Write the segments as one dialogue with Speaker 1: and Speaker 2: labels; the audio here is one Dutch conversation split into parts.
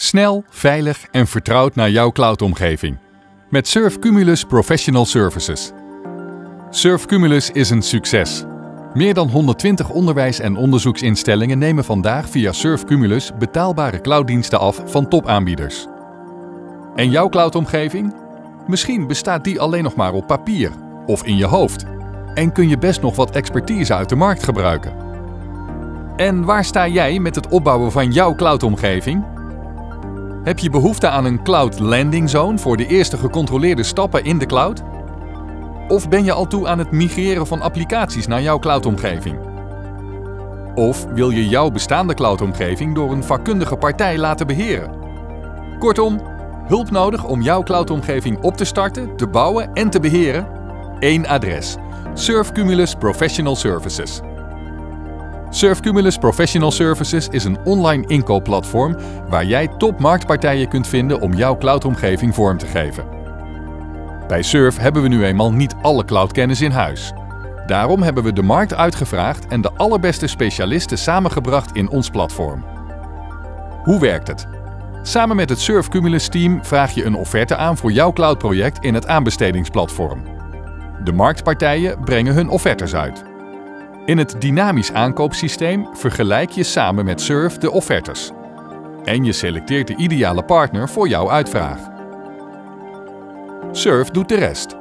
Speaker 1: Snel, veilig en vertrouwd naar jouw cloudomgeving. Met Surf Cumulus Professional Services. Surf Cumulus is een succes. Meer dan 120 onderwijs- en onderzoeksinstellingen nemen vandaag via Surf Cumulus betaalbare clouddiensten af van topaanbieders. En jouw cloudomgeving? Misschien bestaat die alleen nog maar op papier of in je hoofd. En kun je best nog wat expertise uit de markt gebruiken. En waar sta jij met het opbouwen van jouw cloudomgeving? Heb je behoefte aan een cloud landing zone voor de eerste gecontroleerde stappen in de cloud? Of ben je al toe aan het migreren van applicaties naar jouw cloudomgeving? Of wil je jouw bestaande cloudomgeving door een vakkundige partij laten beheren? Kortom, hulp nodig om jouw cloudomgeving op te starten, te bouwen en te beheren? Eén adres. Surf Cumulus Professional Services. Surfcumulus Professional Services is een online inkoopplatform waar jij topmarktpartijen kunt vinden om jouw cloudomgeving vorm te geven. Bij Surf hebben we nu eenmaal niet alle cloudkennis in huis. Daarom hebben we de markt uitgevraagd en de allerbeste specialisten samengebracht in ons platform. Hoe werkt het? Samen met het Surf Cumulus team vraag je een offerte aan voor jouw cloudproject in het aanbestedingsplatform. De marktpartijen brengen hun offertes uit. In het dynamisch aankoopsysteem vergelijk je samen met Surf de offertes. En je selecteert de ideale partner voor jouw uitvraag. Surf doet de rest.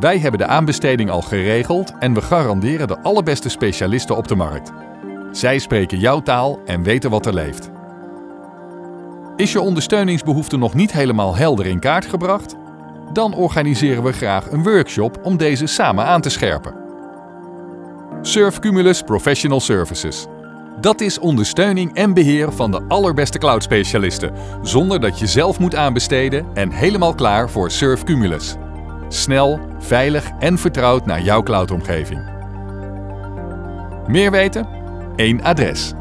Speaker 1: Wij hebben de aanbesteding al geregeld en we garanderen de allerbeste specialisten op de markt. Zij spreken jouw taal en weten wat er leeft. Is je ondersteuningsbehoefte nog niet helemaal helder in kaart gebracht? Dan organiseren we graag een workshop om deze samen aan te scherpen. Surf Cumulus Professional Services. Dat is ondersteuning en beheer van de allerbeste cloud-specialisten, zonder dat je zelf moet aanbesteden en helemaal klaar voor Surf Cumulus. Snel, veilig en vertrouwd naar jouw cloudomgeving. Meer weten? Eén adres.